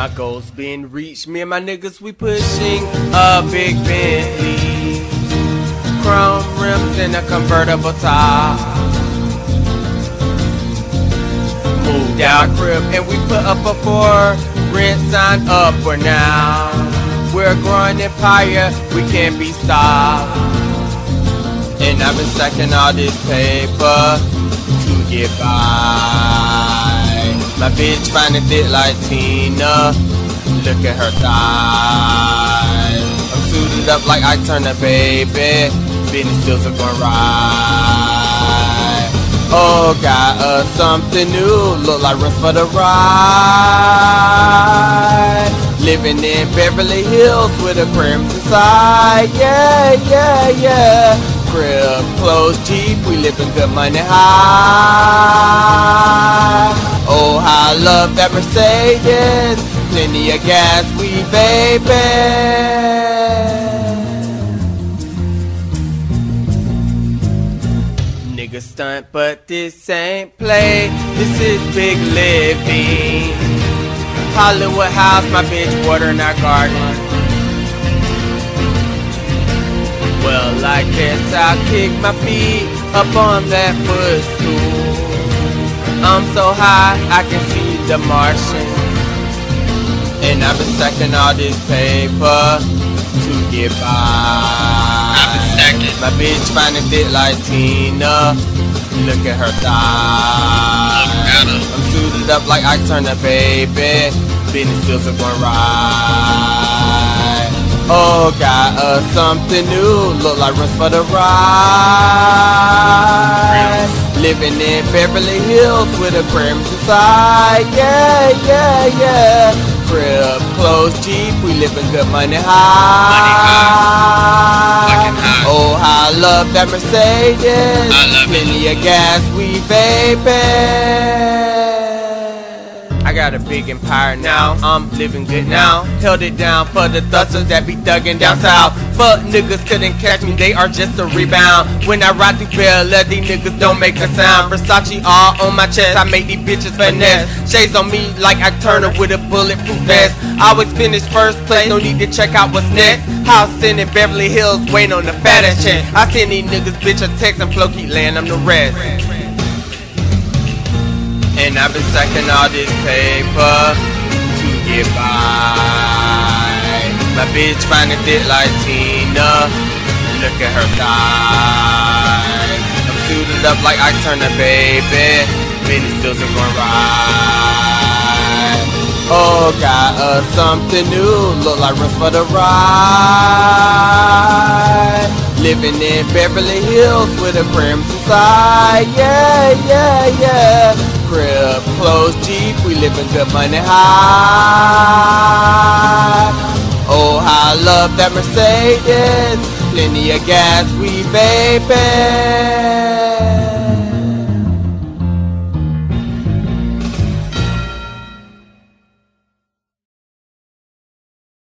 My goals been reached. Me and my niggas, we pushing a big Bentley. Chrome rims and a convertible top. Moved out crib and we put up a four rent sign up for now. We're a growing empire, we can't be stopped. And I've been stacking all this paper to get by. My bitch finding it like Tina. Look at her thighs. I'm suited up like I turn a baby. Business skills are going right. Oh, got us something new. Look like rest for the ride. Living in Beverly Hills with a crimson side. Yeah, yeah, yeah. Crib, clothes, Jeep. We living good money high. Love that Mercedes. Plenty of gas, we baby. Nigga stunt, but this ain't play. This is big living. Hollywood house, my bitch watering our garden. Well, I guess I'll kick my feet up on that footstool. I'm so high, I can see the Martian. And I've been stacking all this paper to get by. I've been stacking. My bitch finding it like Tina. Look at her thighs. Look at her. I'm suited up like Ike Turner baby. Business skills are going right. Oh, got us something new. Look like rest for the ride. Living in Beverly Hills with a crimson side. Yeah, yeah, yeah. Crib, clothes, Jeep. We living good money high. Money high. Oh, I love that Mercedes. I love it. Plenty of gas, we baby. Got a big empire now, I'm living good now. Held it down for the thusters that be thugging down south. Fuck niggas couldn't catch me, they are just a rebound. When I ride through Bel these niggas don't make a sound. Versace all on my chest, I make these bitches finesse. Shades on me like Ike Turner with a bulletproof vest. I always finish first place, no need to check out what's next. House in in Beverly Hills, waiting on the fattest check. I send these niggas bitch a text and flow keep laying them the rest. And I've been stacking all this paper to get by. My bitch finding it like Tina. Look at her thighs. I'm suited up like I turn a baby. Business skills are going right. Oh, got us something new. Look like rest for the ride. Living in Beverly Hills with a crimson side. Yeah, yeah, yeah. Crib, clothes, Jeep. We living good money high. Oh, I love that Mercedes. Plenty of gas, we baby.